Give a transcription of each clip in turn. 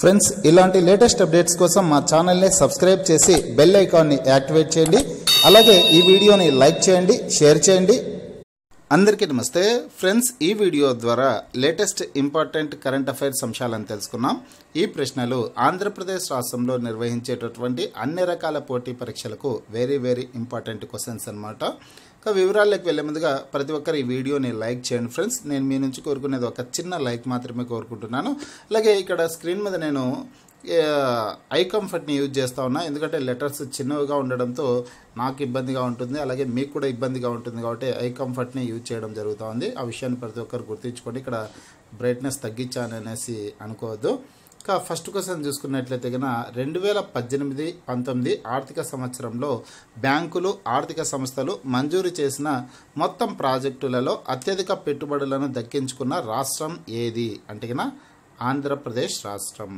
Friends ఇలాంటి latest updates కోసం మా ఛానల్ని సబ్స్క్రైబ్ చేసి బెల్ ఐకాన్ని యాక్టివేట్ చేయండి. అలాగే ఈ వీడియోని లైక్ చేయండి షేర్ చేయండి. అందరికీ నమస్తే. ఫ్రెండ్స్ ఈ వీడియో ద్వారా లేటెస్ట్ ఇంపార్టెంట్ కరెంట్ అఫైర్స్ అంశాలను తెలుసుకున్నాం. ఈ ప్రశ్నలు ఆంధ్రప్రదేశ్ రాష్ట్రంలో నిర్వహించేటటువంటి అన్ని రకాల పోటీ పరీక్షలకు వెరీ వెరీ ఇంపార్టెంట్ క్వశ్చన్స్ అనమాట ఇక వివరాల్లోకి వెళ్ళే ముందుగా ప్రతి ఒక్కరు ఈ వీడియోని లైక్ చేయండి ఫ్రెండ్స్. నేను మీ నుంచి కోరుకునేది ఒక చిన్న లైక్ మాత్రమే కోరుకుంటున్నాను. అలాగే ఇక్కడ స్క్రీన్ మీద నేను ఐ కంఫర్ట్ని యూజ్ చేస్తూ ఉన్నా. ఎందుకంటే లెటర్స్ చిన్నవిగా ఉండడంతో నాకు ఇబ్బందిగా ఉంటుంది. అలాగే మీకు కూడా ఇబ్బందిగా ఉంటుంది కాబట్టి ఐ కంఫర్ట్ని యూజ్ చేయడం జరుగుతూ ఉంది. ఆ విషయాన్ని ప్రతి ఒక్కరు గుర్తించుకొని ఇక్కడ బ్రైట్నెస్ తగ్గించాను అనేసి అనుకోవద్దు. ఇక ఫస్ట్ క్వశ్చన్ చూసుకున్నట్లయితే కనుక రెండు వేల పద్దెనిమిది పంతొమ్మిది ఆర్థిక సంవత్సరంలో బ్యాంకులు ఆర్థిక సంస్థలు మంజూరు చేసిన మొత్తం ప్రాజెక్టులలో అత్యధిక పెట్టుబడులను దక్కించుకున్న రాష్ట్రం ఏది? అంటే కనుక ఆంధ్రప్రదేశ్ రాష్ట్రం.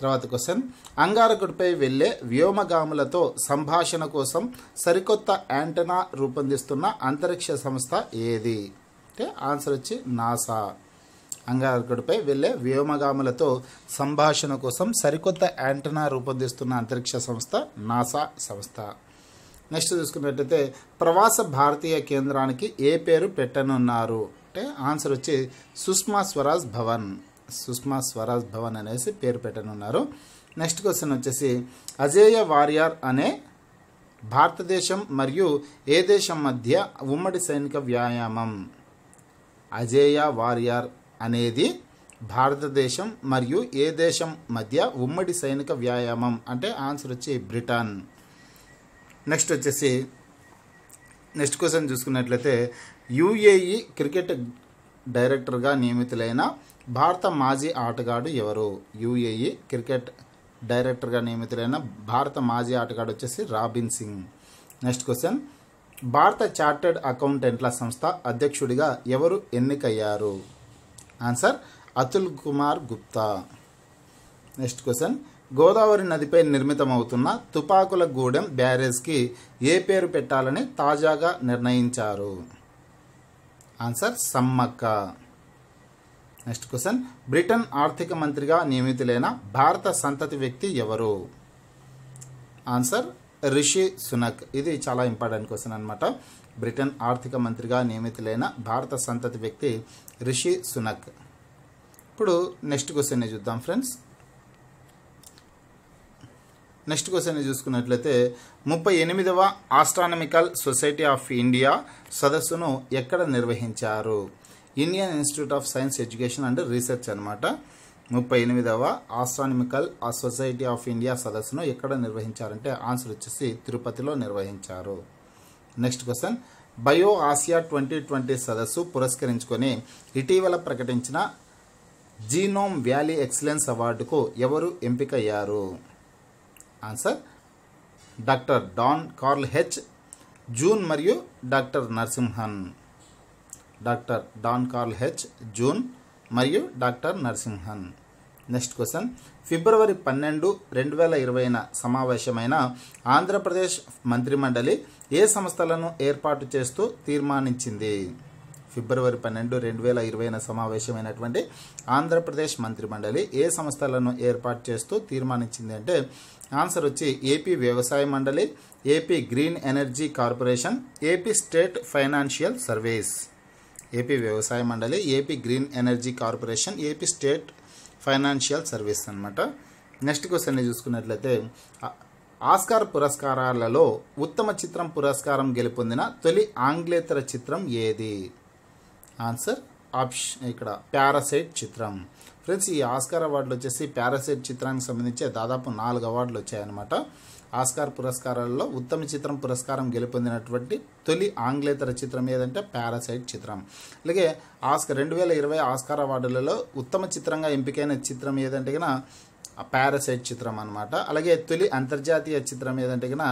తర్వాత క్వశ్చన్. అంగారకుడిపై వెళ్ళే వ్యోమగాములతో సంభాషణ కోసం సరికొత్త యాంటనా రూపొందిస్తున్న అంతరిక్ష సంస్థ ఏది? అంటే ఆన్సర్ వచ్చి నాసా. అంగారకుడిపై వెళ్ళే వ్యోమగాములతో సంభాషణ కోసం సరికొత్త యాంటనా రూపొందిస్తున్న అంతరిక్ష సంస్థ నాసా సంస్థ. నెక్స్ట్ చూసుకున్నట్లయితే ప్రవాస భారతీయ కేంద్రానికి ఏ పేరు పెట్టనున్నారు? అంటే ఆన్సర్ వచ్చి సుష్మా స్వరాజ్ భవన్. సుష్మా స్వరాజ్ భవన్ అనేసి పేరు పెట్టనున్నారు. నెక్స్ట్ క్వశ్చన్ వచ్చేసి అజేయ వారియర్ అనే భారతదేశం మరియు ఏ దేశం మధ్య ఉమ్మడి సైనిక వ్యాయామం? అజేయ వారియర్ అనేది భారతదేశం మరియు ఏ దేశం మధ్య ఉమ్మడి సైనిక వ్యాయామం? అంటే ఆన్సర్ వచ్చి బ్రిటన్. నెక్స్ట్ వచ్చేసి నెక్స్ట్ క్వశ్చన్ చూసుకున్నట్లయితే యుఏఈ క్రికెట్ డైరెక్టర్గా నియమితులైన భారత మాజీ ఆటగాడు ఎవరు? యుఏఈ క్రికెట్ డైరెక్టర్గా నియమితులైన భారత మాజీ ఆటగాడు వచ్చేసి రాబిన్ సింగ్. Next question. భారత చార్టర్డ్ అకౌంటెంట్ల సంస్థ అధ్యక్షుడిగా ఎవరు ఎన్నికయ్యారు? Answer Atul Kumar Gupta. Next question. Godavari నదిపై నిర్మితమవుతున్న తుపాకుల గూడెం బ్యారేజ్కి ఏ పేరు పెట్టాలని తాజాగా నిర్ణయించారు? Answer Sammakka. Next question. Britain ఆర్థిక మంత్రిగా నియమితులైన భారత సంతతి వ్యక్తి ఎవరు? ఆన్సర్ రిషి సునక్. ఇది చాలా ఇంపార్టెంట్ క్వశ్చన్ అనమాట బ్రిటన్ ఆర్థిక మంత్రిగా నియమితులైన భారత సంతతి వ్యక్తి రిషి సునక్. ఇప్పుడు నెక్స్ట్ క్వశ్చన్ చూద్దాం ఫ్రెండ్స్. నెక్స్ట్ క్వశ్చన్ చూసుకున్నట్లయితే ముప్పై ఎనిమిదవ ఆస్ట్రానమికల్ సొసైటీ ఆఫ్ ఇండియా సదస్సును ఎక్కడ నిర్వహించారు? Indian Institute of Science Education and Research అనమాట ముప్పై ఎనిమిదవ ఆస్ట్రానమికల్ సొసైటీ ఆఫ్ ఇండియా సదస్సును ఎక్కడ నిర్వహించారంటే ఆన్సర్ వచ్చేసి తిరుపతిలో నిర్వహించారు. Next question bio Asia twenty twenty సదస్సు పురస్కరించుకొని ఇటీవల ప్రకటించిన జీనోమ్ వ్యాలీ ఎక్సలెన్స్ అవార్డుకు ఎవరు ఎంపికయ్యారు? Answer doctor Don Carl H June మరియు doctor Narasimhan doctor Don Carl H June మరియు డాక్టర్ నరసింహన్. Next question. ఫిబ్రవరి పన్నెండు రెండు వేల ఇరవైన సమావేశమైన ఆంధ్రప్రదేశ్ మంత్రిమండలి ఏ సంస్థలను ఏర్పాటు చేస్తూ తీర్మానించింది? ఫిబ్రవరి పన్నెండు రెండు వేల ఇరవైన సమావేశమైనటువంటి ఆంధ్రప్రదేశ్ మంత్రిమండలి ఏ సంస్థలను ఏర్పాటు చేస్తూ తీర్మానించింది అంటే ఆన్సర్ వచ్చి ఏపీ వ్యవసాయ మండలి AP green energy corporation AP state financial service. AP వ్యవసాయ మండలి AP green energy corporation AP state financial service అనమాట నెక్స్ట్ క్వశ్చన్ చూసుకున్నట్లయితే ఆస్కార్ పురస్కారాలలో ఉత్తమ చిత్రం పురస్కారం గెలుపొందిన తొలి ఆంగ్లేతర చిత్రం ఏది? ఆన్సర్ ఆప్షన్ ఇక్కడ పారాసైట్ చిత్రం. ఫ్రెండ్స్ ఈ ఆస్కార్ అవార్డులు వచ్చేసి పారాసైట్ చిత్రానికి సంబంధించి దాదాపు నాలుగు అవార్డులు వచ్చాయన్నమాట. ఆస్కార్ పురస్కారాలలో ఉత్తమ చిత్రం పురస్కారం గెలుపొందినటువంటి తొలి ఆంగ్లేతర చిత్రం ఏదంటే పారాసైట్ చిత్రం. అలాగే ఆస్కార్ రెండు వేల ఇరవై ఆస్కార్ అవార్డులలో ఉత్తమ చిత్రంగా ఎంపికైన చిత్రం ఏదంటే కన పారాసైట్ చిత్రం అనమాట అలాగే తొలి అంతర్జాతీయ చిత్రం ఏదంటే కన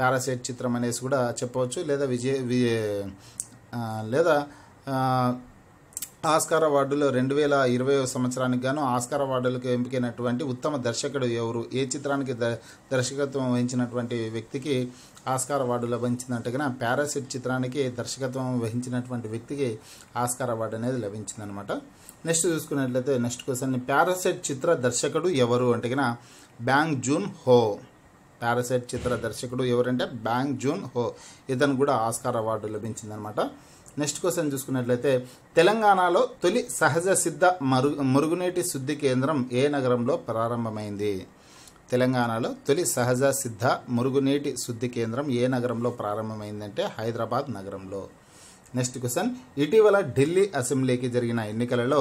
పారాసైట్ చిత్రం అనేసి కూడా చెప్పవచ్చు. లేదా విజయ లేదా ఆస్కార్ అవార్డులో రెండు వేల ఇరవై సంవత్సరానికి గాను ఆస్కార్ అవార్డులకు ఎంపికైనటువంటి ఉత్తమ దర్శకుడు ఎవరు? ఏ చిత్రానికి ద దర్శకత్వం వహించినటువంటి వ్యక్తికి ఆస్కార్ అవార్డు లభించిందంటే పారాసిట్ చిత్రానికి దర్శకత్వం వహించినటువంటి వ్యక్తికి ఆస్కార్ అవార్డు అనేది లభించిందనమాట. నెక్స్ట్ చూసుకున్నట్లయితే నెక్స్ట్ క్వశ్చన్ పారాసైట్ చిత్ర దర్శకుడు ఎవరు అంటే బ్యాంగ్ జూన్ హో. పారాసైట్ చిత్ర దర్శకుడు ఎవరంటే బ్యాంగ్ జూన్ హో. ఇతను కూడా ఆస్కార్ అవార్డు లభించిందనమాట నెక్స్ట్ క్వశ్చన్ చూసుకున్నట్లయితే తెలంగాణలో తొలి సహజ సిద్ధ మరుగు మురుగునీటి శుద్ధి కేంద్రం ఏ నగరంలో ప్రారంభమైంది? తెలంగాణలో తొలి సహజ సిద్ధ మురుగునీటి శుద్ధి కేంద్రం ఏ నగరంలో ప్రారంభమైందంటే హైదరాబాద్ నగరంలో. Next question. ఇటీవల ఢిల్లీ అసెంబ్లీకి జరిగిన ఎన్నికలలో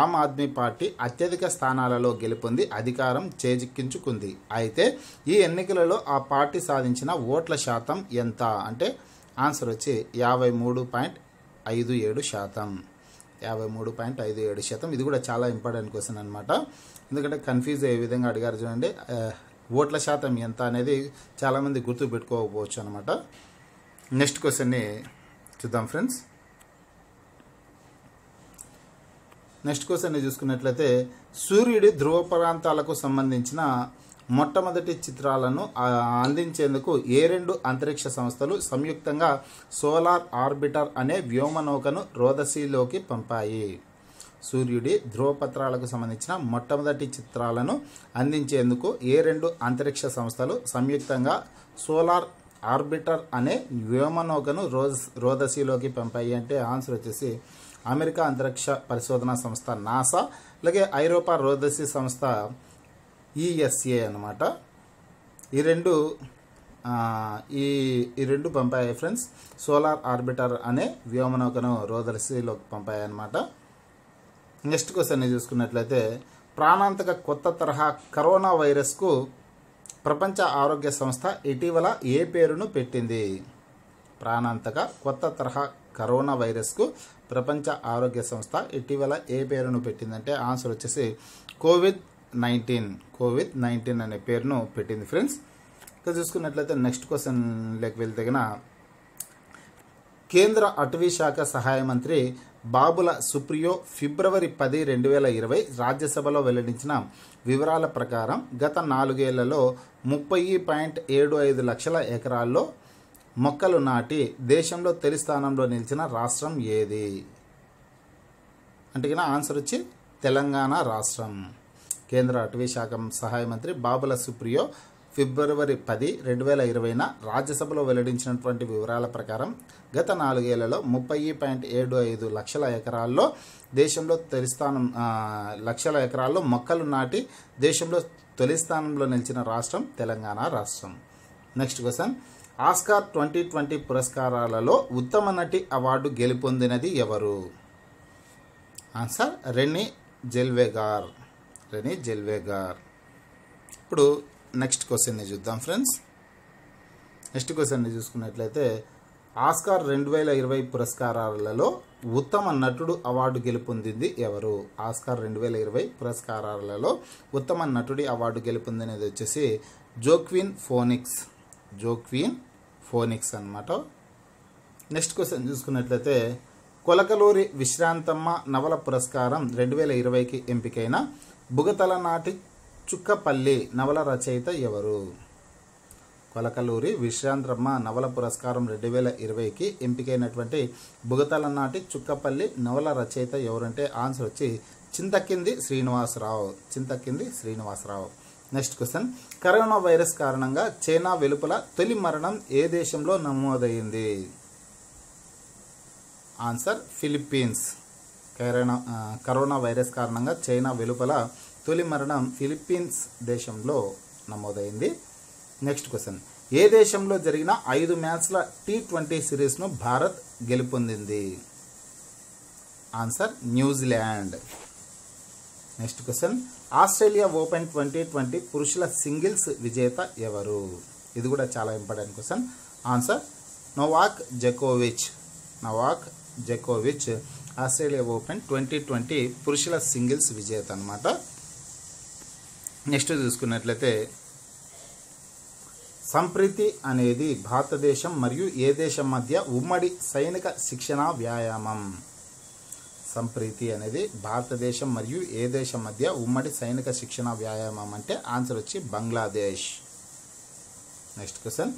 ఆమ్ ఆద్మీ పార్టీ అత్యధిక స్థానాలలో గెలుపొంది అధికారం చేజిక్కించుకుంది. అయితే ఈ ఎన్నికలలో ఆ పార్టీ సాధించిన ఓట్ల శాతం ఎంత? అంటే ఆన్సర్ వచ్చి యాభై మూడు పాయింట్ ఐదు ఏడు శాతం. యాభై మూడు పాయింట్ ఐదు ఏడు శాతం. ఇది కూడా చాలా ఇంపార్టెంట్ క్వశ్చన్ అనమాట ఎందుకంటే కన్ఫ్యూజ్ అయ్యే విధంగా అడిగారు చూడండి. ఓట్ల శాతం ఎంత అనేది చాలామంది గుర్తు పెట్టుకోకపోవచ్చు అనమాట నెక్స్ట్ క్వశ్చన్ని చూద్దాం ఫ్రెండ్స్. నెక్స్ట్ క్వశ్చన్ చూసుకున్నట్లయితే సూర్యుడి ధ్రువ ప్రాంతాలకు సంబంధించిన మొట్టమొదటి చిత్రాలను అందించేందుకు ఏ రెండు అంతరిక్ష సంస్థలు సంయుక్తంగా సోలార్ ఆర్బిటర్ అనే వ్యోమనౌకను రోదసీలోకి పంపాయి. సూర్యుడి ధ్రువపత్రాలకు సంబంధించిన మొట్టమొదటి చిత్రాలను అందించేందుకు ఏ రెండు అంతరిక్ష సంస్థలు సంయుక్తంగా సోలార్ ఆర్బిటర్ అనే వ్యోమనౌకను రోజ్ రోదసీలోకి పంపాయి అంటే ఆన్సర్ వచ్చేసి అమెరికా అంతరిక్ష పరిశోధన సంస్థ నాసా అలాగే ఐరోపా రోదసీ సంస్థ ఈఎస్ఏ అన్నమాట. ఈ రెండు ఈ ఈ రెండు పంపాయి ఫ్రెండ్స్. సోలార్ ఆర్బిటర్ అనే వ్యోమనౌకను రోదర్సీలోకి పంపాయి అనమాట నెక్స్ట్ క్వశ్చన్ చూసుకున్నట్లయితే ప్రాణాంతక కొత్త తరహా కరోనా వైరస్కు ప్రపంచ ఆరోగ్య సంస్థ ఇటీవల ఏ పేరును పెట్టింది? ప్రాణాంతక కొత్త తరహా కరోనా వైరస్కు ప్రపంచ ఆరోగ్య సంస్థ ఇటీవల ఏ పేరును పెట్టిందంటే ఆన్సర్ వచ్చేసి కోవిడ్ నైన్టీన్. కోవిడ్ నైన్టీన్ అనే పేరును పెట్టింది ఫ్రెండ్స్. ఇక చూసుకున్నట్లయితే నెక్స్ట్ క్వశ్చన్లోకి వెళ్తే కేంద్ర అటవీ శాఖ సహాయ మంత్రి బాబుల సుప్రియో ఫిబ్రవరి పది రెండు వేల ఇరవై రాజ్యసభలో వెల్లడించిన వివరాల ప్రకారం గత నాలుగేళ్ళలో ముప్పై పాయింట్ ఏడు ఐదు లక్షల ఎకరాల్లో మొక్కలు నాటి దేశంలో తొలి స్థానంలో నిలిచిన రాష్ట్రం ఏది? అంటే ఆన్సర్ వచ్చి తెలంగాణ రాష్ట్రం. కేంద్ర అటవీ శాఖ సహాయ మంత్రి బాబుల సుప్రియో ఫిబ్రవరి పది రెండు వేల ఇరవైన రాజ్యసభలో వెల్లడించినటువంటి వివరాల ప్రకారం గత నాలుగేళ్ళలో ముప్పై పాయింట్ ఏడు ఐదు లక్షల ఎకరాల్లో దేశంలో తొలిస్థానం లక్షల ఎకరాల్లో మొక్కలు నాటి దేశంలో తొలి స్థానంలో నిలిచిన రాష్ట్రం తెలంగాణ రాష్ట్రం. Next question. Oscar twenty twenty పురస్కారాలలో ఉత్తమ నటి అవార్డు గెలుపొందినది ఎవరు? Answer Renee Zellweger. Renee Zellweger. ఇప్పుడు నెక్స్ట్ క్వశ్చన్ని చూద్దాం ఫ్రెండ్స్. నెక్స్ట్ క్వశ్చన్ని చూసుకున్నట్లయితే ఆస్కార్ రెండు వేల ఇరవై పురస్కారాలలో ఉత్తమ నటుడు అవార్డు గెలుపొందింది ఎవరు? ఆస్కార్ రెండు వేల ఇరవై పురస్కారాలలో ఉత్తమ నటుడి అవార్డు గెలుపొందినది వచ్చేసి జోక్విన్ ఫోనిక్స్. జోక్విన్ ఫోనిక్స్ అన్నమాట. నెక్స్ట్ క్వశ్చన్ చూసుకున్నట్లయితే కొలకలూరి విశ్రాంతమ్మ నవల పురస్కారం రెండు వేల ఇరవైకి ఎంపికైన బుగతల నాటి చుక్కపల్లి నవల రచయిత ఎవరు? కొలకలూరి విశ్రాంతమ్మ నవల పురస్కారం రెండు వేల ఇరవైకి ఎంపికైనటువంటి బుగతల నాటి చుక్కపల్లి నవల రచయిత ఎవరంటే ఆన్సర్ వచ్చి Chintakindi Srinivasa Rao. Chintakindi Srinivasa Rao. Next question. Corona virus కారణంగా చైనా వెలుపల తొలి మరణం ఏ దేశంలో నమోదైంది? Answer Philippines. Corona corona virus కారణంగా చైనా వెలుపల తొలి మరణం ఫిలిప్పీన్స్ దేశంలో నమోదైంది. నెక్స్ట్ క్వశ్చన్ ఏ దేశంలో జరిగిన ఐదు మ్యాచ్ల టీ ట్వంటీ సిరీస్ను Bharat గెలుపొందింది? Answer New Zealand next question Australia open twenty twenty పురుషుల సింగిల్స్ విజేత ఎవరు? ఇది కూడా చాలా important question answer Novak జకోవిచ్ Novak జకోవిచ్ Australia open twenty twenty పురుషుల సింగిల్స్ విజేత అనమాట నెక్స్ట్ చూసుకున్నట్లయితే సంప్రీతి అనేది భారతదేశం మరియు ఏ దేశం మధ్య ఉమ్మడి సైనిక శిక్షణ వ్యాయామం. సంప్రీతి అనేది భారతదేశం మరియు ఏ దేశం మధ్య ఉమ్మడి సైనిక శిక్షణ వ్యాయామం అంటే ఆన్సర్ వచ్చి బంగ్లాదేశ్. Next question.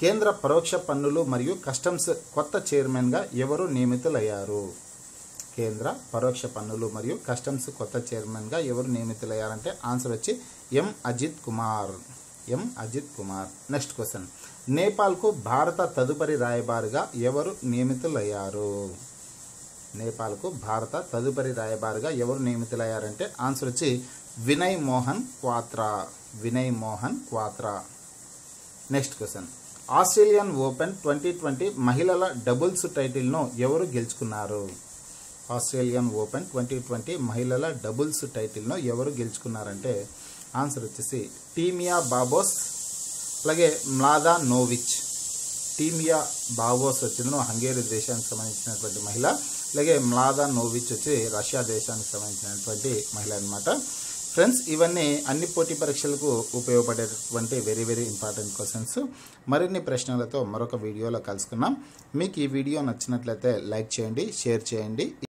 కేంద్ర పరోక్ష పన్నులు మరియు కస్టమ్స్ కొత్త చైర్మన్గా ఎవరు నియమితులయ్యారు? కేంద్ర పరోక్ష పన్నులు మరియు కస్టమ్స్ కొత్త చైర్మన్గా ఎవరు నియమితులయ్యారంటే ఆన్సర్ వచ్చి M Ajith Kumar. M Ajith Kumar. Next question. నేపాల్కు భారత తదుపరి రాయబారిగా ఎవరు నియమితులయ్యారు? నేపాల్కు భారత తదుపరి రాయబారిగా ఎవరు నియమితులయ్యారంటే ఆన్సర్ వచ్చి Vinay Mohan Kwatra. Vinay Mohan Kwatra. Next question. Australian open twenty twenty మహిళల డబుల్స్ టైటిల్ను ఎవరు గెలుచుకున్నారు? ఆస్ట్రేలియన్ ఓపెన్ ట్వంటీ ట్వంటీ మహిళల డబుల్స్ టైటిల్ను ఎవరు గెలుచుకున్నారంటే ఆన్సర్ వచ్చేసి టీమియా బాబోస్ అలాగే మ్లాదా నోవిచ్. టీమియా బాబోస్ వచ్చిందను హంగేరి దేశానికి సంబంధించినటువంటి మహిళ అలాగే మ్లాదా నోవిచ్ వచ్చి రష్యా దేశానికి సంబంధించినటువంటి మహిళ అనమాట ఫ్రెండ్స్ ఇవన్నీ అన్ని పోటీ పరీక్షలకు ఉపయోగపడేటటువంటి వెరీ వెరీ ఇంపార్టెంట్ క్వశ్చన్స్ మరిన్ని ప్రశ్నలతో మరొక వీడియోలో కలుసుకున్నాం మీకు ఈ వీడియో నచ్చినట్లయితే లైక్ చేయండి షేర్ చేయండి.